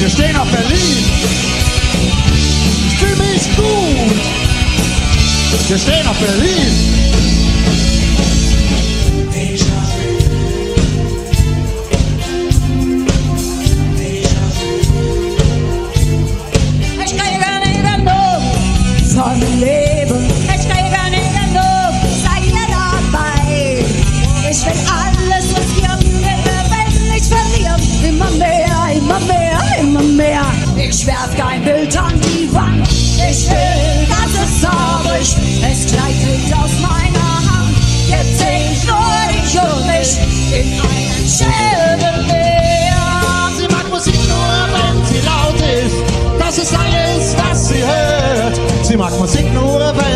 Wir stehen auf Berlin. Ich fühle gut. Wir stehen auf Berlin. Ich werf kein Bild an die Wand. Ich will, dass es zauberst. Es gleitet aus meiner Hand. Jetzt seh ich nur dich um mich in einem Schäden mehr. Sie mag Musik nur, wenn sie laut ist. Das ist alles, was sie hört. Sie mag Musik nur, wenn